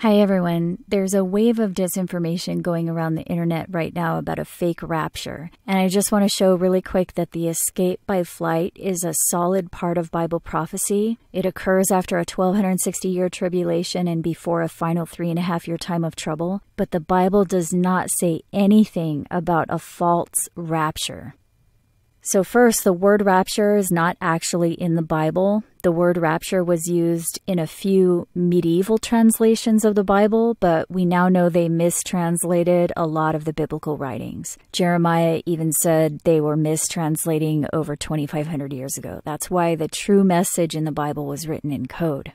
Hi, everyone. There's a wave of disinformation going around the internet right now about a fake rapture. And I just want to show really quick that the escape by flight is a solid part of Bible prophecy. It occurs after a 1260 year tribulation and before a final three and a half year time of trouble. But the Bible does not say anything about a false rapture. So, first, the word rapture is not actually in the Bible. The word rapture was used in a few medieval translations of the Bible, but we now know they mistranslated a lot of the biblical writings. Jeremiah even said they were mistranslating over 2,500 years ago. That's why the true message in the Bible was written in code.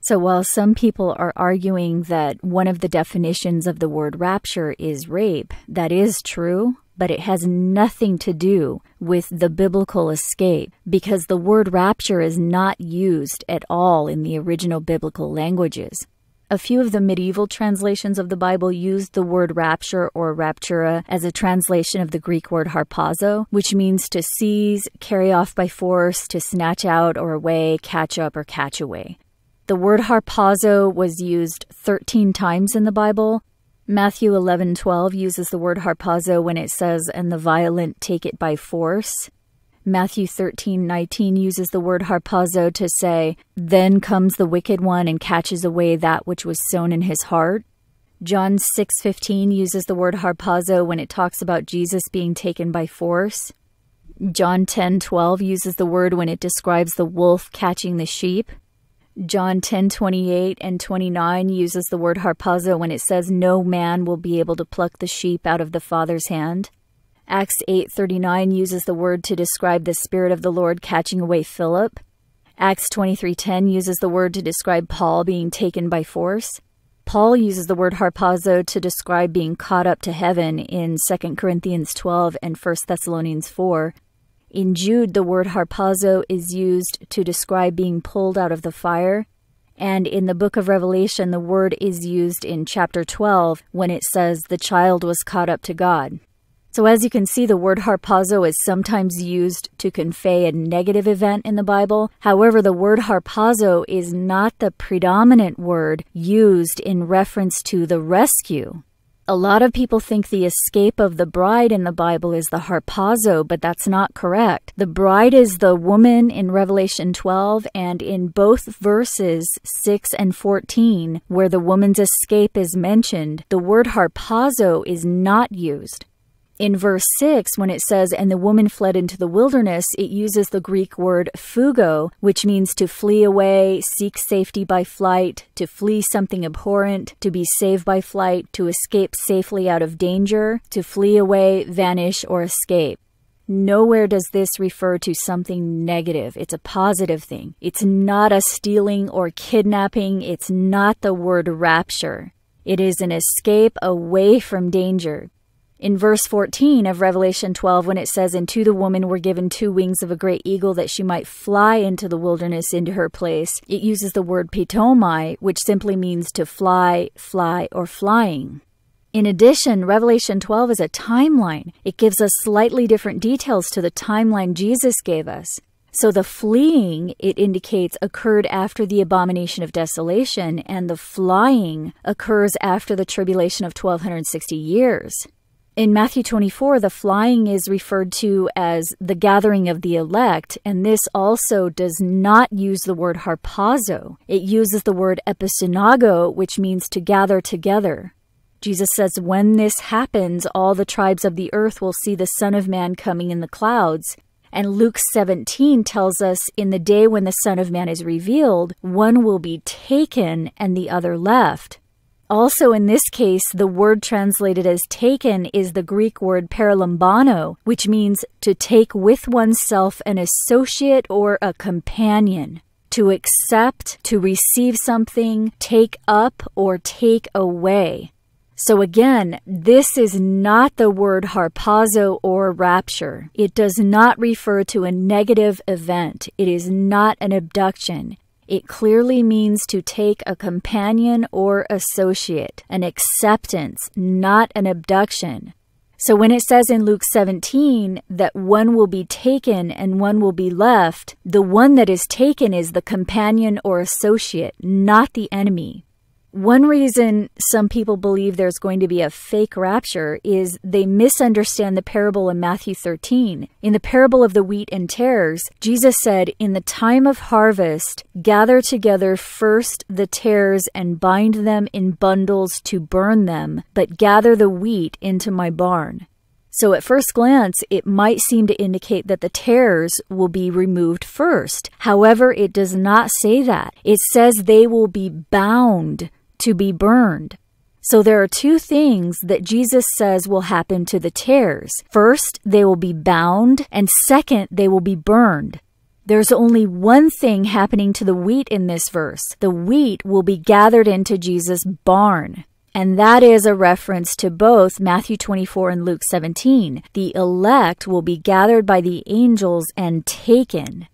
So, while some people are arguing that one of the definitions of the word rapture is rape, that is true, but it has nothing to do with the biblical escape because the word rapture is not used at all in the original biblical languages. A few of the medieval translations of the Bible used the word rapture or raptura as a translation of the Greek word harpazo, which means to seize, carry off by force, to snatch out or away, catch up, or catch away. The word harpazo was used 13 times in the Bible, Matthew 11:12 uses the word harpazo when it says and the violent take it by force. Matthew 13:19 uses the word harpazo to say, "Then comes the wicked one and catches away that which was sown in his heart." John 6:15 uses the word harpazo when it talks about Jesus being taken by force. John 10:12 uses the word when it describes the wolf catching the sheep. John 10:28 and 29 uses the word harpazo when it says no man will be able to pluck the sheep out of the Father's hand. Acts 8:39 uses the word to describe the spirit of the Lord catching away Philip. Acts 23:10 uses the word to describe Paul being taken by force. Paul uses the word harpazo to describe being caught up to heaven in 2 Corinthians 12 and 1 Thessalonians 4. In Jude, the word harpazo is used to describe being pulled out of the fire. And in the book of Revelation, the word is used in chapter 12 when it says the child was caught up to God. So, as you can see, the word harpazo is sometimes used to convey a negative event in the Bible. However, the word harpazo is not the predominant word used in reference to the rescue. A lot of people think the escape of the bride in the Bible is the harpazo, but that's not correct. The bride is the woman in Revelation 12, and in both verses 6 and 14, where the woman's escape is mentioned, the word harpazo is not used. In verse 6, when it says, And the woman fled into the wilderness, it uses the Greek word phugo, which means to flee away, seek safety by flight, to flee something abhorrent, to be saved by flight, to escape safely out of danger, to flee away, vanish, or escape. Nowhere does this refer to something negative. It's a positive thing. It's not a stealing or kidnapping. It's not the word rapture. It is an escape away from danger. In verse 14 of Revelation 12, when it says, And to the woman were given two wings of a great eagle that she might fly into the wilderness into her place, it uses the word petomai, which simply means to fly, fly, or flying. In addition, Revelation 12 is a timeline. It gives us slightly different details to the timeline Jesus gave us. So the fleeing, it indicates, occurred after the abomination of desolation, and the flying occurs after the tribulation of 1260 years. In Matthew 24, the flying is referred to as the gathering of the elect, and this also does not use the word harpazo. It uses the word episynago, which means to gather together. Jesus says, When this happens, all the tribes of the earth will see the Son of Man coming in the clouds. And Luke 17 tells us, In the day when the Son of Man is revealed, one will be taken and the other left. Also, in this case, the word translated as taken is the Greek word paralambano, which means to take with oneself an associate or a companion. To accept, to receive something, take up, or take away. So again, this is not the word harpazo or rapture. It does not refer to a negative event. It is not an abduction. It clearly means to take a companion or associate, an acceptance, not an abduction. So when it says in Luke 17 that one will be taken and one will be left, the one that is taken is the companion or associate, not the enemy. One reason some people believe there's going to be a fake rapture is they misunderstand the parable in Matthew 13. In the parable of the wheat and tares, Jesus said, In the time of harvest, gather together first the tares and bind them in bundles to burn them, but gather the wheat into my barn. So at first glance, it might seem to indicate that the tares will be removed first. However, it does not say that. It says they will be bound to be burned. So there are two things that Jesus says will happen to the tares. First, they will be bound, and second, they will be burned. There's only one thing happening to the wheat in this verse. The wheat will be gathered into Jesus' barn. And that is a reference to both Matthew 24 and Luke 17. The elect will be gathered by the angels and taken.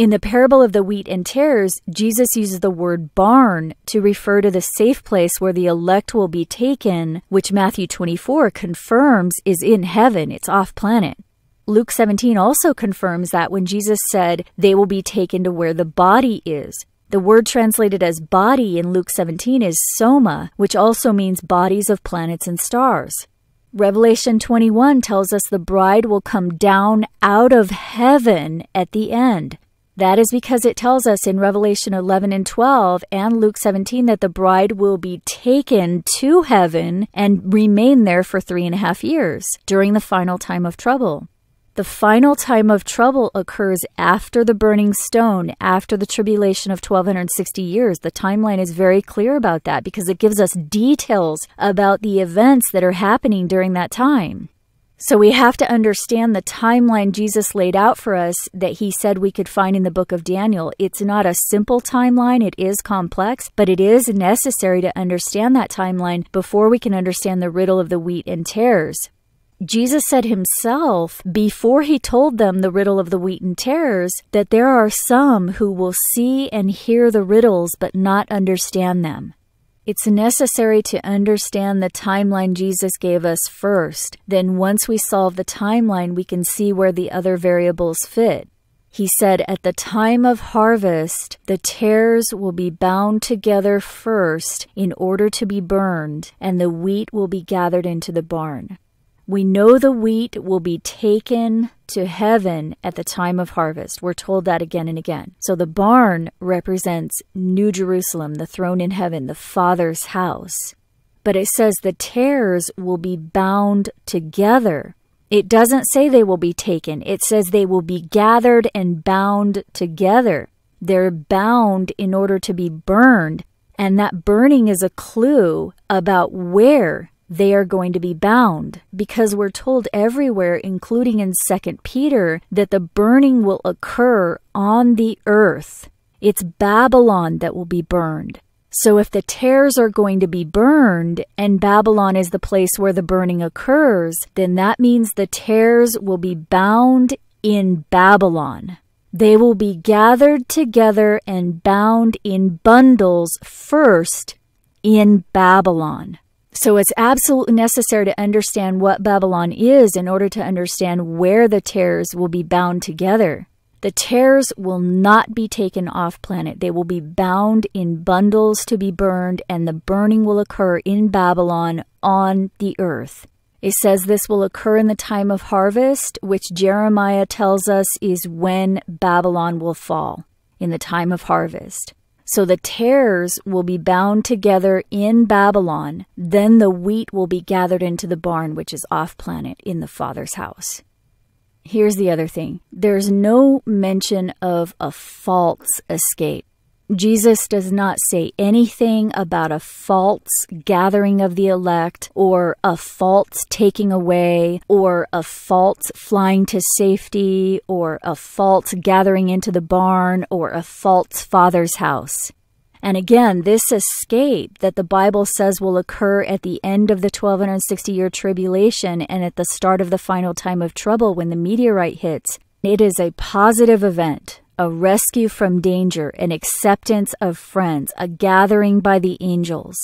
In the parable of the wheat and tares, Jesus uses the word barn to refer to the safe place where the elect will be taken, which Matthew 24 confirms is in heaven, it's off planet. Luke 17 also confirms that when Jesus said, they will be taken to where the body is. The word translated as body in Luke 17 is soma, which also means bodies of planets and stars. Revelation 21 tells us the bride will come down out of heaven at the end. That is because it tells us in Revelation 11 and 12 and Luke 17 that the bride will be taken to heaven and remain there for three and a half years during the final time of trouble. The final time of trouble occurs after the burning stone, after the tribulation of 1260 years. The timeline is very clear about that because it gives us details about the events that are happening during that time. So we have to understand the timeline Jesus laid out for us that he said we could find in the book of Daniel. It's not a simple timeline, it is complex, but it is necessary to understand that timeline before we can understand the riddle of the wheat and tares. Jesus said himself, before he told them the riddle of the wheat and tares, that there are some who will see and hear the riddles but not understand them. It's necessary to understand the timeline Jesus gave us first. Then, once we solve the timeline, we can see where the other variables fit. He said, At the time of harvest, the tares will be bound together first in order to be burned, and the wheat will be gathered into the barn. We know the wheat will be taken to heaven at the time of harvest. We're told that again and again. So the barn represents New Jerusalem, the throne in heaven, the Father's house. But it says the tares will be bound together. It doesn't say they will be taken, it says they will be gathered and bound together. They're bound in order to be burned, and that burning is a clue about where they are going to be bound because we're told everywhere including in 2 Peter that the burning will occur on the earth. It's Babylon that will be burned. So if the tares are going to be burned and Babylon is the place where the burning occurs then that means the tares will be bound in Babylon. They will be gathered together and bound in bundles first in Babylon. So it's absolutely necessary to understand what Babylon is in order to understand where the tares will be bound together. The tares will not be taken off planet. They will be bound in bundles to be burned, and the burning will occur in Babylon on the earth. It says this will occur in the time of harvest, which Jeremiah tells us is when Babylon will fall, in the time of harvest. So the tares will be bound together in Babylon. Then the wheat will be gathered into the barn, which is off planet in the Father's house. Here's the other thing there's no mention of a false escape. Jesus does not say anything about a false gathering of the elect or a false taking away or a false flying to safety or a false gathering into the barn or a false father's house. And again, this escape that the Bible says will occur at the end of the 1260 year tribulation and at the start of the final time of trouble when the meteorite hits, it is a positive event a rescue from danger, an acceptance of friends, a gathering by the angels.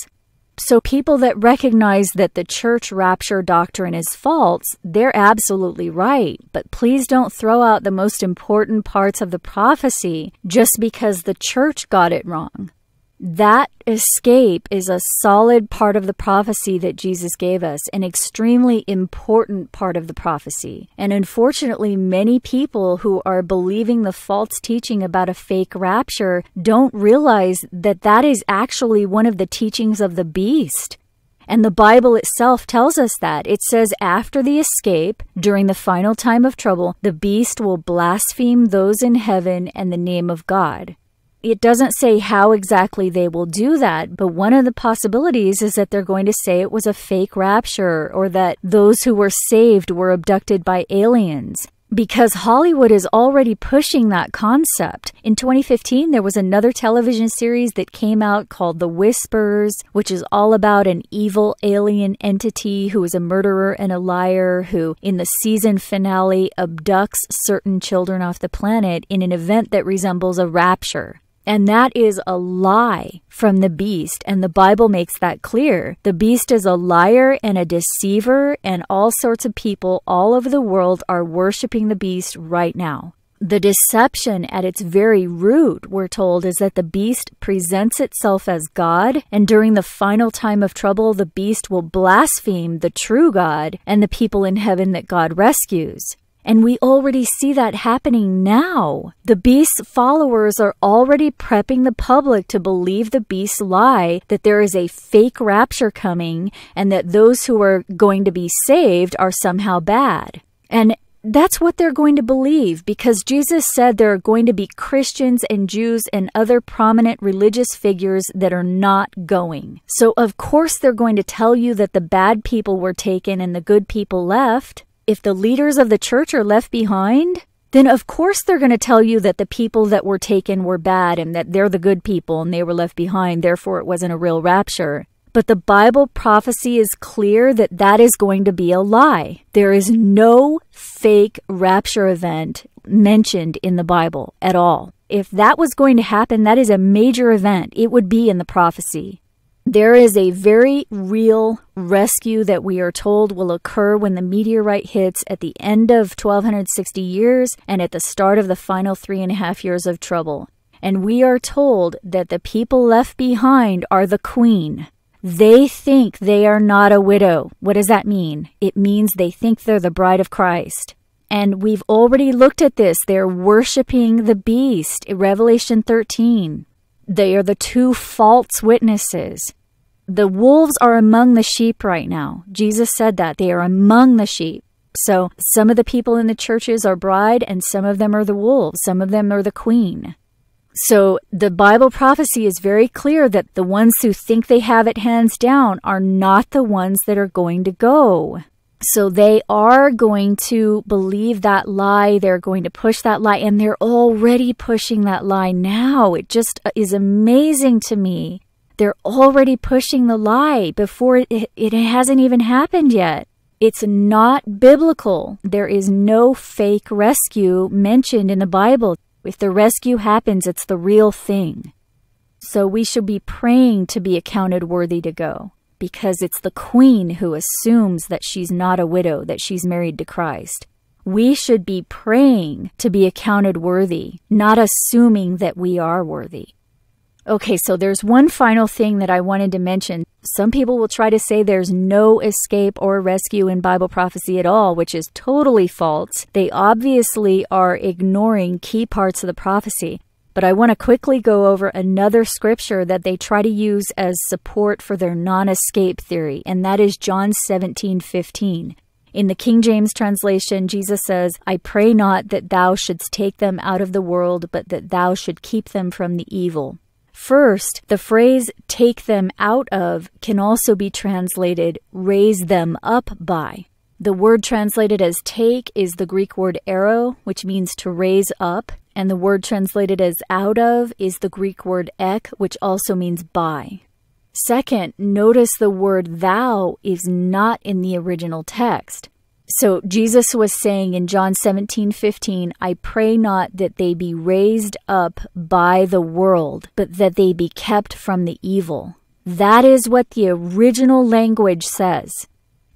So, people that recognize that the church rapture doctrine is false, they're absolutely right. But please don't throw out the most important parts of the prophecy just because the church got it wrong. That escape is a solid part of the prophecy that Jesus gave us, an extremely important part of the prophecy. And unfortunately, many people who are believing the false teaching about a fake rapture don't realize that that is actually one of the teachings of the beast. And the Bible itself tells us that. It says, after the escape, during the final time of trouble, the beast will blaspheme those in heaven and the name of God. It doesn't say how exactly they will do that, but one of the possibilities is that they're going to say it was a fake rapture or that those who were saved were abducted by aliens because Hollywood is already pushing that concept. In 2015, there was another television series that came out called The Whispers, which is all about an evil alien entity who is a murderer and a liar who, in the season finale, abducts certain children off the planet in an event that resembles a rapture. And that is a lie from the beast. And the Bible makes that clear. The beast is a liar and a deceiver, and all sorts of people all over the world are worshiping the beast right now. The deception at its very root, we're told, is that the beast presents itself as God, and during the final time of trouble, the beast will blaspheme the true God and the people in heaven that God rescues. And we already see that happening now. The beast's followers are already prepping the public to believe the beast's lie that there is a fake rapture coming and that those who are going to be saved are somehow bad. And that's what they're going to believe because Jesus said there are going to be Christians and Jews and other prominent religious figures that are not going. So, of course, they're going to tell you that the bad people were taken and the good people left if the leaders of the church are left behind, then of course they're going to tell you that the people that were taken were bad and that they're the good people and they were left behind, therefore it wasn't a real rapture. But the Bible prophecy is clear that that is going to be a lie. There is no fake rapture event mentioned in the Bible at all. If that was going to happen, that is a major event. It would be in the prophecy. There is a very real rescue that we are told will occur when the meteorite hits at the end of 1260 years and at the start of the final three and a half years of trouble. And we are told that the people left behind are the queen. They think they are not a widow. What does that mean? It means they think they're the bride of Christ. And we've already looked at this. They're worshiping the beast Revelation 13. They are the two false witnesses. The wolves are among the sheep right now. Jesus said that. They are among the sheep. So some of the people in the churches are bride and some of them are the wolves. Some of them are the queen. So the Bible prophecy is very clear that the ones who think they have it hands down are not the ones that are going to go. So they are going to believe that lie. They're going to push that lie and they're already pushing that lie now. It just is amazing to me they're already pushing the lie before it, it hasn't even happened yet. It's not biblical. There is no fake rescue mentioned in the Bible. If the rescue happens, it's the real thing. So we should be praying to be accounted worthy to go because it's the queen who assumes that she's not a widow, that she's married to Christ. We should be praying to be accounted worthy, not assuming that we are worthy. Okay, so there's one final thing that I wanted to mention. Some people will try to say there's no escape or rescue in Bible prophecy at all, which is totally false. They obviously are ignoring key parts of the prophecy. But I want to quickly go over another scripture that they try to use as support for their non escape theory, and that is John 17 15. In the King James translation, Jesus says, I pray not that thou shouldst take them out of the world, but that thou should keep them from the evil. First, the phrase take them out of can also be translated raise them up by. The word translated as take is the Greek word airo, which means to raise up, and the word translated as out of is the Greek word ek, which also means by. Second, notice the word thou is not in the original text. So Jesus was saying in John 17, 15, I pray not that they be raised up by the world, but that they be kept from the evil. That is what the original language says.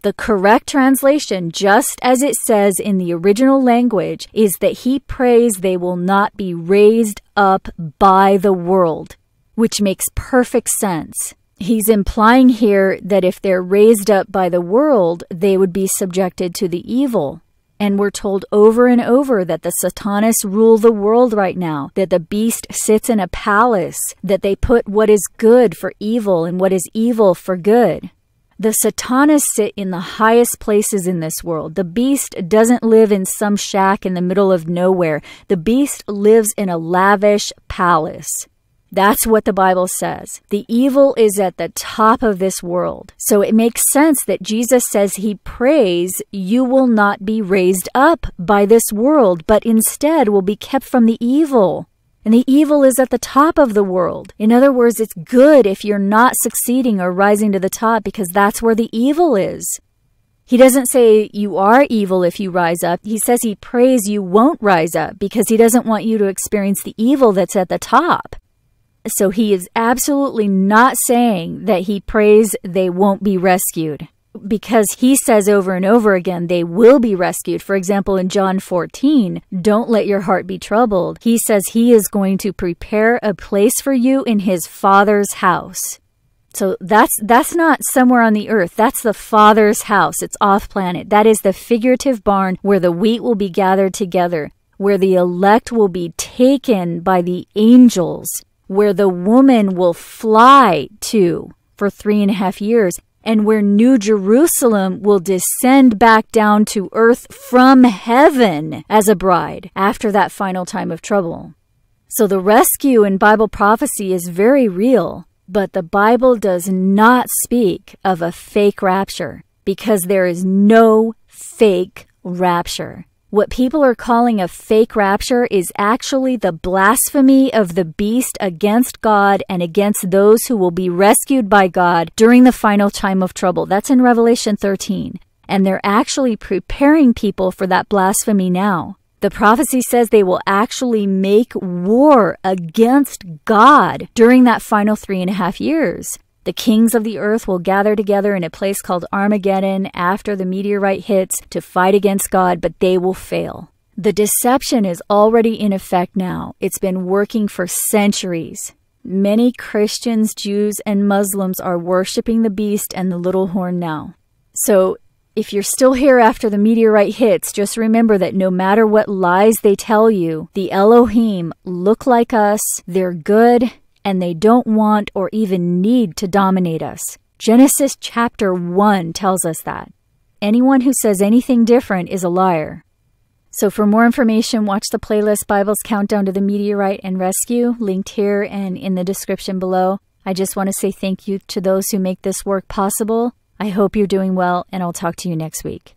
The correct translation, just as it says in the original language, is that he prays they will not be raised up by the world. which makes perfect sense. He's implying here that if they're raised up by the world, they would be subjected to the evil. And we're told over and over that the Satanists rule the world right now, that the beast sits in a palace, that they put what is good for evil and what is evil for good. The Satanists sit in the highest places in this world. The beast doesn't live in some shack in the middle of nowhere. The beast lives in a lavish palace. That's what the Bible says. The evil is at the top of this world. So it makes sense that Jesus says he prays, You will not be raised up by this world, but instead will be kept from the evil. And the evil is at the top of the world. In other words, it's good if you're not succeeding or rising to the top because that's where the evil is. He doesn't say you are evil if you rise up. He says he prays you won't rise up because he doesn't want you to experience the evil that's at the top. So he is absolutely not saying that he prays they won't be rescued because he says over and over again they will be rescued. For example, in John 14, don't let your heart be troubled. He says he is going to prepare a place for you in his father's house. So that's that's not somewhere on the earth. That's the Father's house. It's off planet. That is the figurative barn where the wheat will be gathered together, where the elect will be taken by the angels where the woman will fly to for three and a half years, and where New Jerusalem will descend back down to earth from heaven as a bride after that final time of trouble. So the rescue in Bible prophecy is very real, but the Bible does not speak of a fake rapture because there is no fake rapture. What people are calling a fake rapture is actually the blasphemy of the beast against God and against those who will be rescued by God during the final time of trouble. That's in Revelation 13. And they're actually preparing people for that blasphemy now. The prophecy says they will actually make war against God during that final three and a half years. The kings of the earth will gather together in a place called Armageddon after the meteorite hits to fight against God, but they will fail. The deception is already in effect now. It's been working for centuries. Many Christians, Jews, and Muslims are worshiping the beast and the little horn now. So, if you're still here after the meteorite hits, just remember that no matter what lies they tell you, the Elohim look like us, they're good, and they don't want or even need to dominate us. Genesis chapter 1 tells us that. Anyone who says anything different is a liar. So, for more information, watch the playlist Bible's Countdown to the Meteorite and Rescue, linked here and in the description below. I just want to say thank you to those who make this work possible. I hope you're doing well, and I'll talk to you next week.